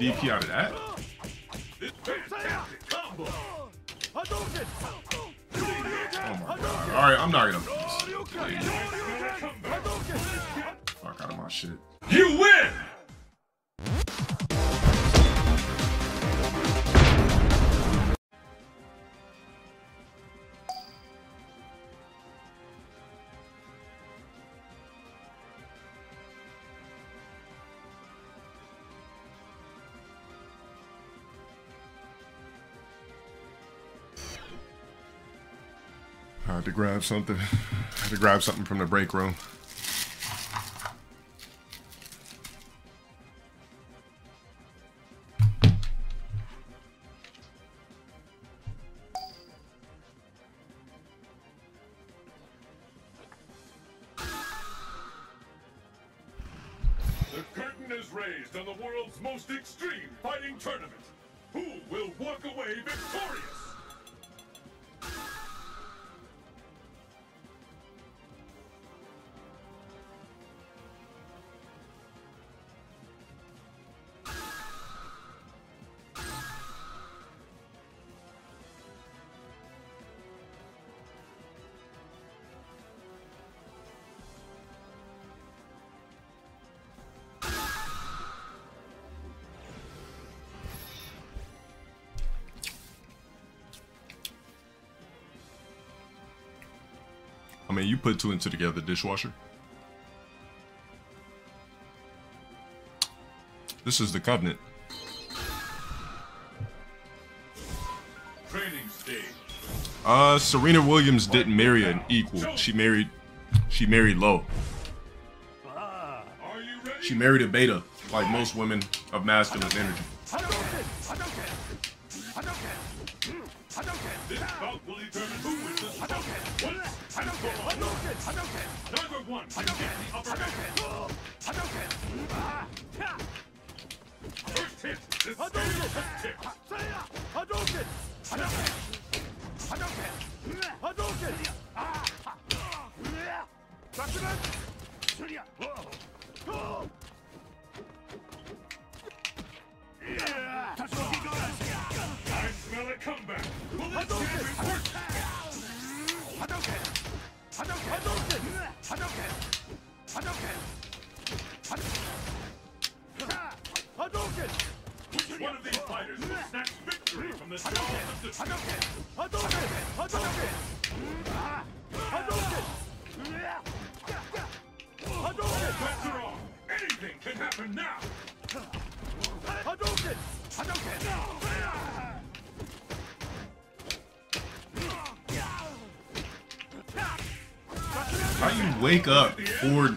DP out of that? Oh my god. Alright, I'm not gonna Fuck out of my shit. You win! I had to grab something. I had to grab something from the break room. The curtain is raised on the world's most extreme fighting tournament. Who will walk away victorious? Mean, you put two and two together, dishwasher. This is the covenant. Training stage. Uh, Serena Williams didn't marry an equal. She married, she married low. Ready? She married a beta, like most women of masculine energy. This bout will determine I smell a comeback. Will this champion work? Which one of these fighters will snatch victory from the jaws of defeat? How you wake up for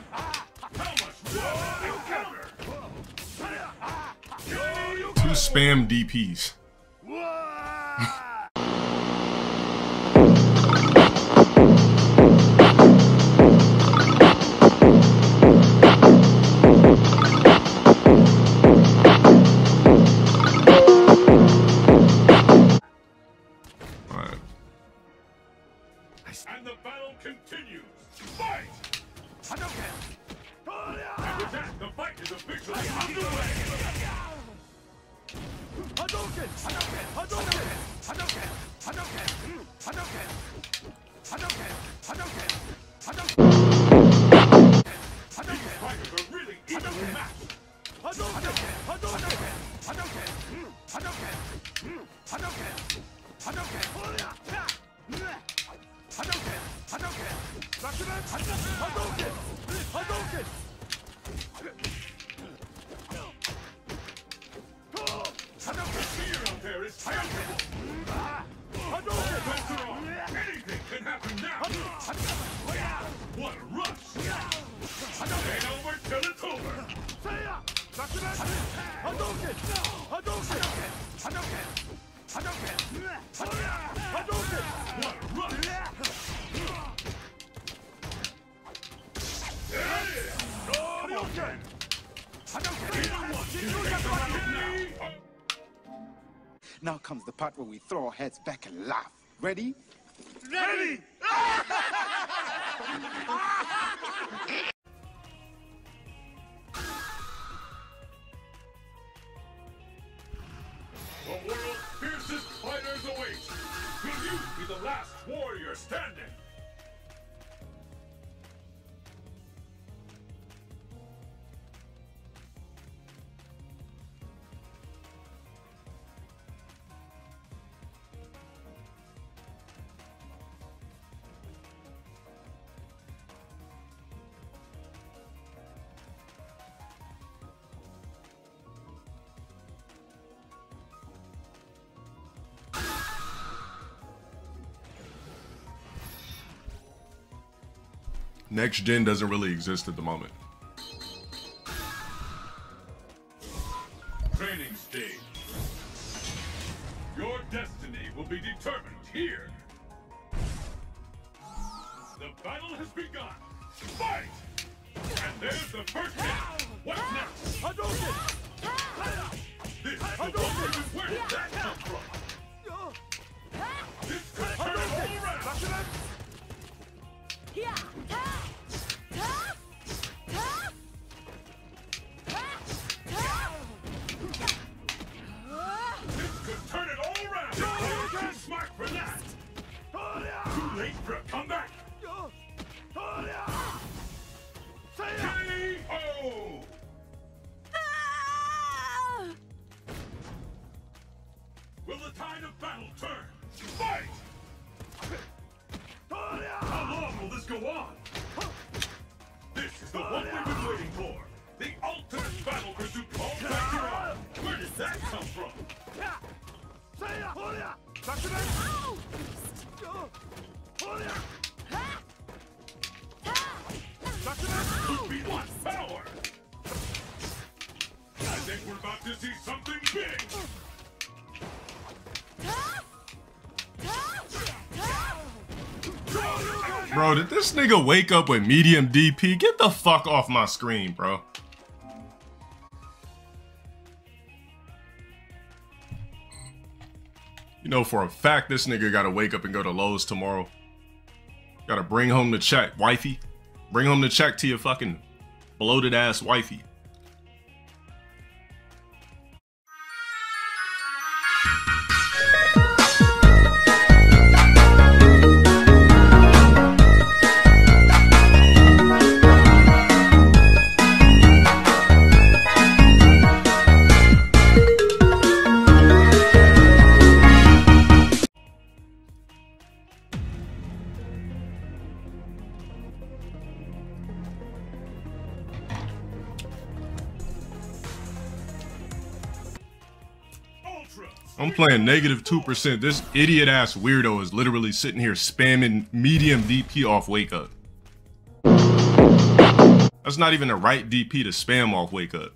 two spam DPs? And with that, the fight is officially underway. These fighters are really evenly matched. 하동캐 하동캐 라크는 하동캐 하동캐 What a rush! Head over till it's over! Say ya! Not to that! I don't get! I don't get! I don't get! Now comes the part where we throw our heads back and laugh. Ready? Ready! last warrior standing. Next gen doesn't really exist at the moment. Training stage. Your destiny will be determined here. The battle has begun. Fight! And there's the first hit. What's next? This is the one where did that come from? This could turn all around. This the one we've been waiting for. The ultimate battle pursuit called. Where did that come from? Be what power? I think we're about to see Bro, did this nigga wake up with medium DP? Get the fuck off my screen, bro. You know for a fact this nigga gotta wake up and go to Lowe's tomorrow. Gotta bring home the check, wifey. Bring home the check to your fucking bloated ass wifey. Playing negative 2%. This idiot ass weirdo is literally sitting here spamming medium DP off wake up. That's not even the right DP to spam off wake up.